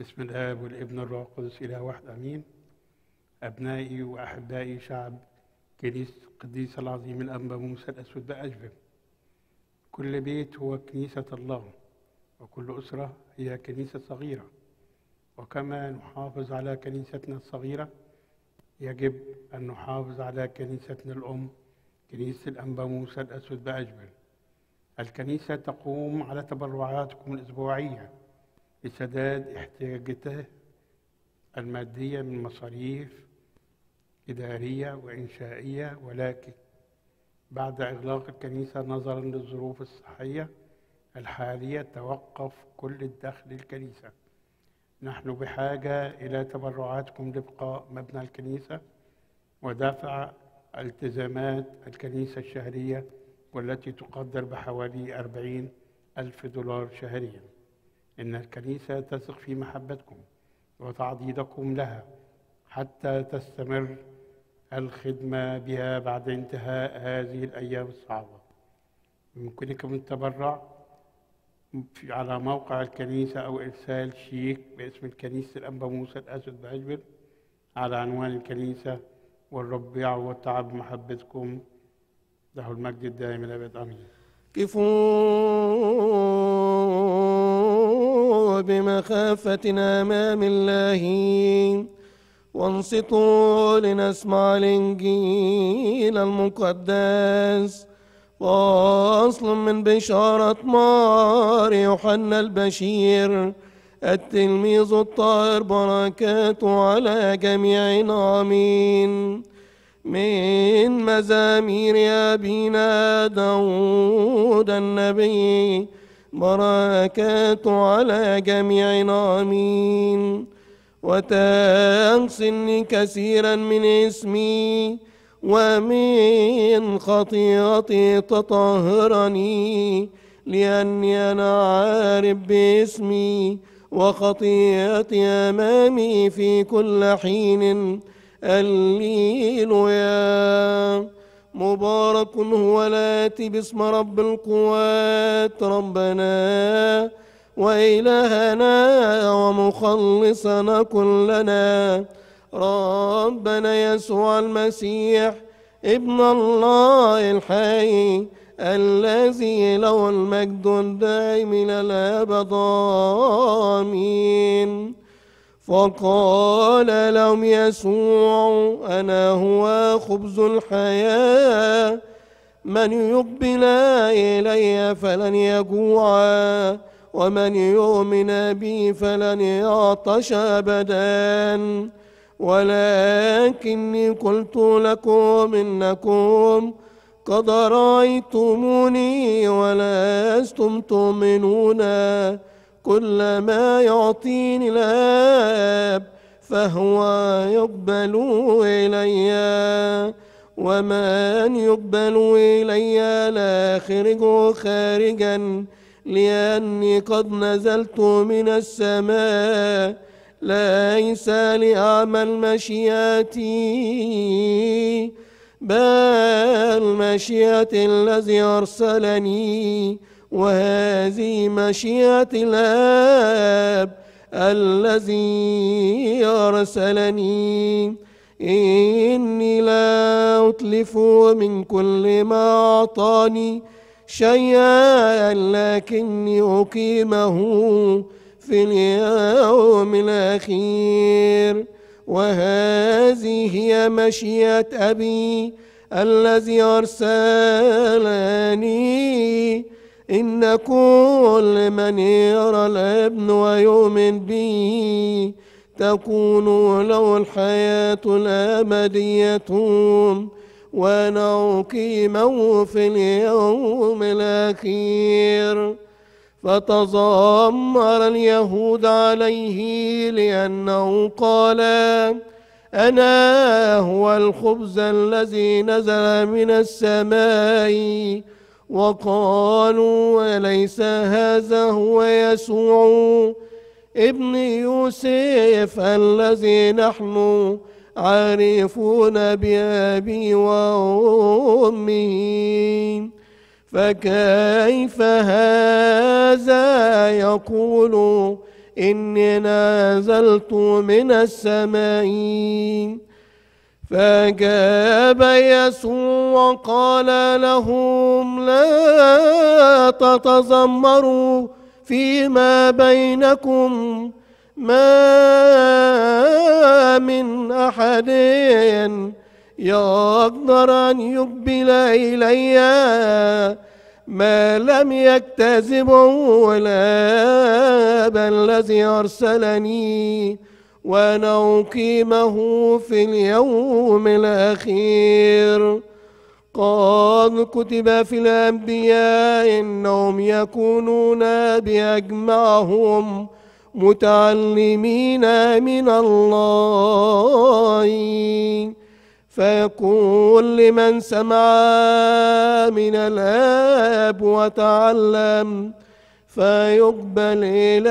بسم الآب والابن الروح القدس إله واحد أمين. أبنائي وأحبائي شعب كنيسة القديس العظيم الأنبا موسى الأسود بأجبل كل بيت هو كنيسة الله وكل أسرة هي كنيسة صغيرة. وكما نحافظ على كنيستنا الصغيرة يجب أن نحافظ على كنيستنا الأم كنيسة الأنبا موسى الأسود بأجبل الكنيسة تقوم على تبرعاتكم الأسبوعية. لسداد احتياجاته المادية من مصاريف إدارية وإنشائية ولكن بعد إغلاق الكنيسة نظرا للظروف الصحية الحالية توقف كل الدخل للكنيسة. نحن بحاجة إلى تبرعاتكم لإبقاء مبنى الكنيسة ودفع التزامات الكنيسة الشهرية والتي تقدر بحوالي أربعين ألف دولار شهريا. إن الكنيسة تثق في محبتكم وتعضيدكم لها حتى تستمر الخدمة بها بعد انتهاء هذه الأيام الصعبة. يمكنكم التبرع على موقع الكنيسة أو إرسال شيك باسم الكنيسة الأنبا موسى الأسد بعجبل على عنوان الكنيسة والرب يعوض تعب محبتكم. له المجد الدائم الأبد. آمين. بمخافتنا أمام الله وانصتوا لنسمع الإنجيل المقدس. وأصل من بشارة مار يوحنا البشير. التلميذ الطاهر بركاته على جميعنا آمين. من مزامير أبينا داود النبي بركاته على جميعنا آمين وتغسلني كثيرا من اسمي ومن خطيئتي تطهرني لأني أنا عارف باسمي وخطيئتي أمامي في كل حين الليلويا مبارك هو الآتي باسم رب القوات ربنا وإلهنا ومخلصنا كلنا. ربنا يسوع المسيح ابن الله الحي الذي له المجد الدائم إلى الأبد. آمين. فقال لهم يسوع أنا هو خبز الحياة. من يقبل إلي فلن يجوع ومن يؤمن بي فلن يعطش أبدا. ولكني قلت لكم إنكم قد رأيتموني ولستم تؤمنون. كل ما يعطيني الآب فهو يقبل إلي. ومن يقبل إلي لا أخرجه خارجا لأني قد نزلت من السماء. ليس لأعمل مشيئتي بل مشيئة الذي أرسلني. وهذه مشيئة الآب الذي أرسلني. إني لا أتلف من كل ما أعطاني شيئا لكني أقيمه في اليوم الأخير. وهذه هي مشيئة أبي الذي أرسلني. إن كل من يرى الابن ويؤمن به تكون له الحياة الأبدية وأنا أقيمه في اليوم الأخير. فتذمر اليهود عليه لأنه قال أنا هو الخبز الذي نزل من السماء وقالوا أليس هذا هو يسوع ابن يوسف الذي نحن عارفون بأبي وأمه فكيف هذا يقول؟ إني نزلت من السماء. فجاب يسوع وقال لهم لا تتذمروا فيما بينكم ما من أحد يقدر أن يقبل إلي ما لم يكتذبه الآب الذي أرسلني وأنا أقيمه في اليوم الأخير. قد كتب في الأنبياء إنهم يكونون بأجمعهم متعلمين من الله. فيقول لمن سمع من الآب وتعلم فيقبل إلي